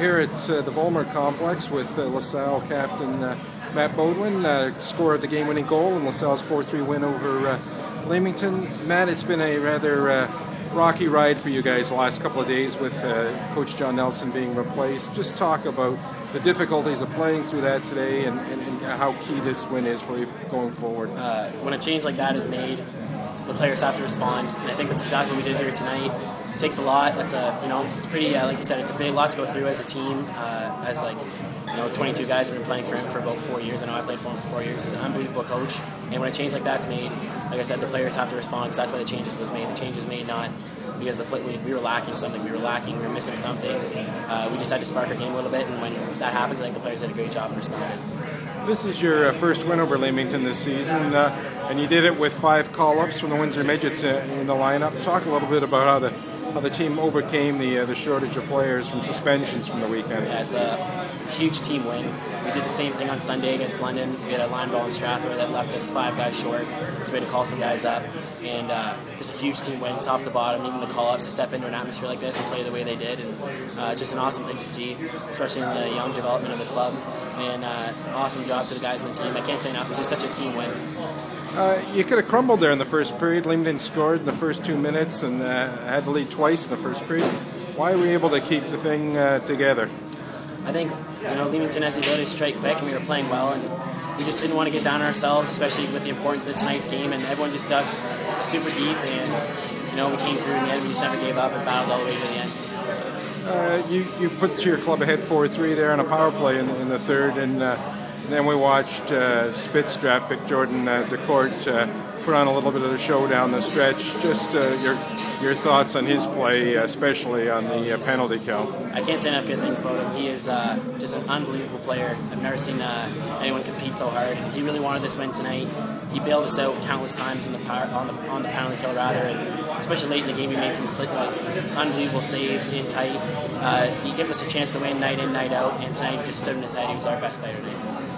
here at uh, the Vollmer Complex with uh, LaSalle captain uh, Matt Beaudoin, uh, score of the game-winning goal in LaSalle's 4-3 win over uh, Leamington. Matt, it's been a rather uh, rocky ride for you guys the last couple of days with Coach John Nelson being replaced. Just talk about the difficulties of playing through that today and, and, and how key this win is for you going forward. when a change like that is made, the players have to respond. And I think that's exactly what we did here tonight. It takes a lot. It's a you know it's pretty uh, like you said it's a big lot to go through as a team. Uh, as like you know 22 guys have been playing for him for about four years. I know I played for him for four years. He's an unbelievable coach. And when a change like that's made, like I said, the players have to respond because that's why the changes was made. The changes made not because the play, we, we, were lacking something. We were lacking. We were missing something. Uh, we just had to spark our game a little bit. And when that happens, I think the players did a great job in responding. This is your uh, first win over Leamington this season, uh, and you did it with five call-ups from the Windsor Midgets uh, in the lineup. Talk a little bit about how the how the team overcame the uh, the shortage of players from suspensions from the weekend. Yeah, it's a huge team win. We did the same thing on Sunday against London. We had a line ball in Strathroy that left us five guys short, so we had to call some guys up, and uh, just a huge team win, top to bottom. Even the call-ups to step into an atmosphere like this and play the way they did, and uh, just an awesome thing to see, especially in the young development of the club and uh, awesome job to the guys on the team. I can't say enough. It was just such a team win. Uh, you could have crumbled there in the first period. Leamington scored in the first two minutes and uh, had to lead twice in the first period. Why were we able to keep the thing uh, together? I think you know Leamington has the ability to strike quick, and we were playing well, and we just didn't want to get down on ourselves, especially with the importance of the tonight's game. And everyone just dug super deep, and you know we came through in the end. We just never gave up and battled all the way to the end. Uh, you, you put your club ahead 4 3 there on a power play in, in the third, and, uh, then we watched uh, Spitz draft pick Jordan uh, DeKort uh, put on a little bit of a show down the stretch. Just uh, your your thoughts on his play, especially on the uh, penalty kill. I can't say enough good things about him. He is uh, just an unbelievable player. I've never seen uh, anyone compete so hard. And he really wanted this win tonight. He bailed us out countless times the power, on the on the penalty kill rather, and especially late in the game, he made some like, unbelievable saves in tight. He gives us a chance to win night in, night out, and tonight he just stood in his head. He was our best player tonight.